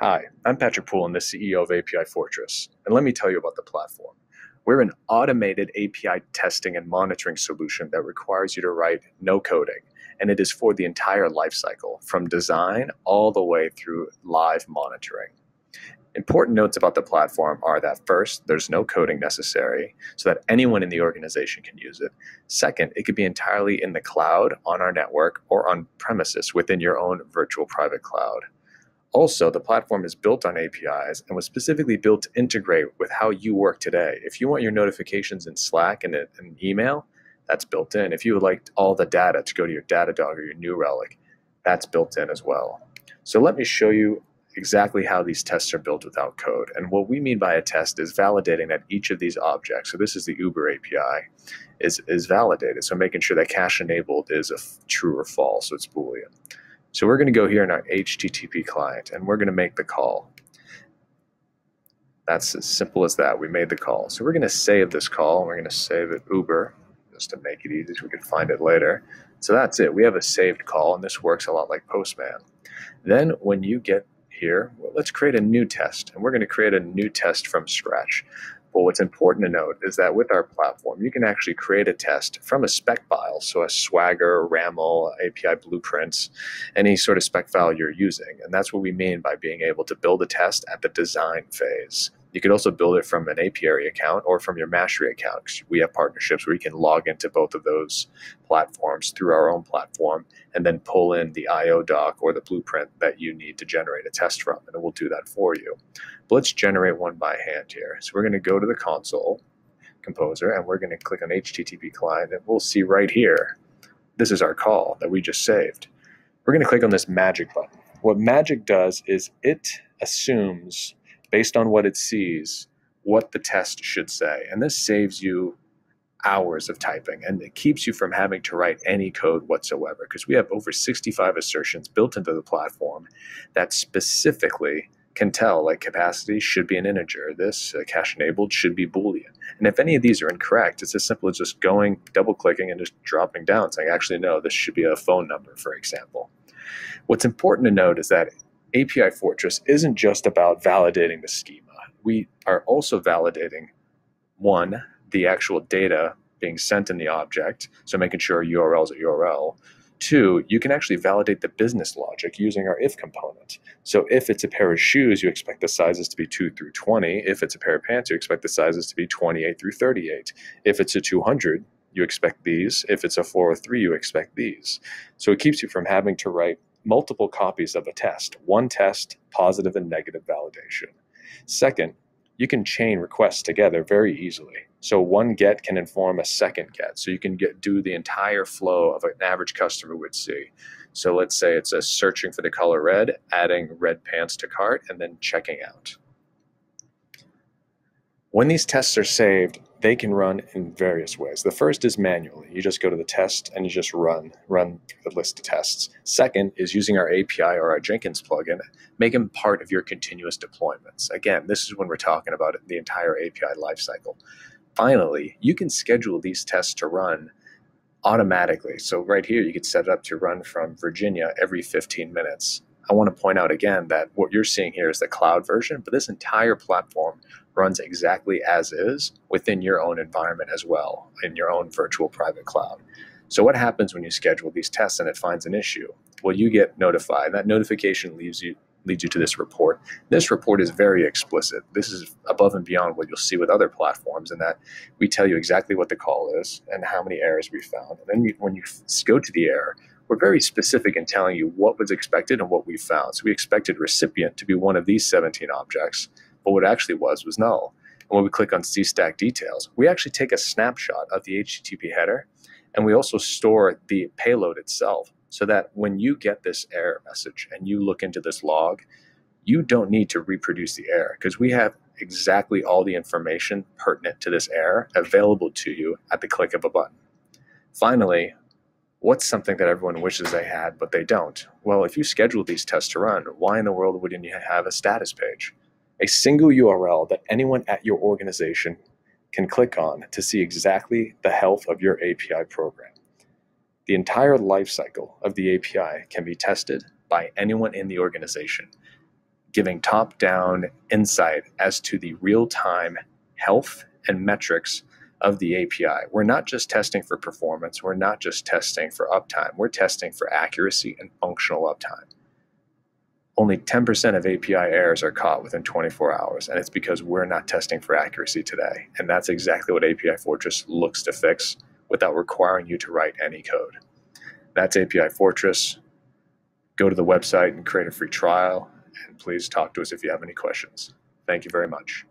Hi, I'm Patrick Poulin, the CEO of API Fortress, and let me tell you about the platform. We're an automated API testing and monitoring solution that requires you to write no coding, and it is for the entire lifecycle, from design all the way through live monitoring. Important notes about the platform are that first, there's no coding necessary so that anyone in the organization can use it. Second, it could be entirely in the cloud, on our network, or on premises within your own virtual private cloud. Also, the platform is built on APIs and was specifically built to integrate with how you work today. If you want your notifications in Slack and an email, that's built in. If you would like all the data to go to your Datadog or your New Relic, that's built in as well. So let me show you exactly how these tests are built without code. And what we mean by a test is validating that each of these objects, so this is the Uber API, is, is validated. So making sure that cache enabled is a true or false, so it's Boolean. So we're going to go here in our HTTP client and we're going to make the call. That's as simple as that. We made the call. So we're going to save this call. And we're going to save it Uber just to make it easy so we can find it later. So that's it. We have a saved call and this works a lot like Postman. Then when you get here, well, let's create a new test and we're going to create a new test from scratch. But what's important to note is that with our platform, you can actually create a test from a spec file, so a Swagger, RAML, API blueprints, any sort of spec file you're using. And that's what we mean by being able to build a test at the design phase. You could also build it from an apiary account or from your Mashery account we have partnerships where you can log into both of those platforms through our own platform and then pull in the IO doc or the blueprint that you need to generate a test from, and it will do that for you. But let's generate one by hand here. So we're going to go to the console composer and we're going to click on HTTP client and we'll see right here, this is our call that we just saved. We're going to click on this magic button. What magic does is it assumes based on what it sees, what the test should say. And this saves you hours of typing and it keeps you from having to write any code whatsoever because we have over 65 assertions built into the platform that specifically can tell like capacity should be an integer this uh, cache enabled should be boolean and if any of these are incorrect it's as simple as just going double clicking and just dropping down saying actually no this should be a phone number for example what's important to note is that API Fortress isn't just about validating the schema. We are also validating one, the actual data being sent in the object, so making sure URL is a URL. Two, you can actually validate the business logic using our if component. So if it's a pair of shoes, you expect the sizes to be 2 through 20. If it's a pair of pants, you expect the sizes to be 28 through 38. If it's a 200, you expect these. If it's a 403, you expect these. So it keeps you from having to write multiple copies of a test, one test, positive and negative validation. Second, you can chain requests together very easily. So one get can inform a second get. So you can get do the entire flow of an average customer would see. So let's say it's a searching for the color red, adding red pants to cart, and then checking out. When these tests are saved, they can run in various ways. The first is manually. You just go to the test and you just run, run the list of tests. Second is using our API or our Jenkins plugin, make them part of your continuous deployments. Again, this is when we're talking about the entire API lifecycle. Finally, you can schedule these tests to run automatically. So right here, you could set it up to run from Virginia every 15 minutes. I want to point out again that what you're seeing here is the cloud version, but this entire platform runs exactly as is within your own environment as well, in your own virtual private cloud. So what happens when you schedule these tests and it finds an issue? Well, you get notified. That notification leaves you leads you to this report. This report is very explicit. This is above and beyond what you'll see with other platforms in that we tell you exactly what the call is and how many errors we found. And then you, when you go to the error, we're very specific in telling you what was expected and what we found. So we expected recipient to be one of these 17 objects, but what actually was was null. And when we click on see stack details, we actually take a snapshot of the HTTP header and we also store the payload itself so that when you get this error message and you look into this log, you don't need to reproduce the error because we have exactly all the information pertinent to this error available to you at the click of a button. Finally, what's something that everyone wishes they had but they don't? Well, if you schedule these tests to run, why in the world wouldn't you have a status page? A single URL that anyone at your organization can click on to see exactly the health of your API program. The entire lifecycle of the API can be tested by anyone in the organization. giving top down insight as to the real time health and metrics of the API. We're not just testing for performance, we're not just testing for uptime, we're testing for accuracy and functional uptime. Only 10% of API errors are caught within 24 hours, and it's because we're not testing for accuracy today. And that's exactly what API Fortress looks to fix without requiring you to write any code. That's API Fortress. Go to the website and create a free trial, and please talk to us if you have any questions. Thank you very much.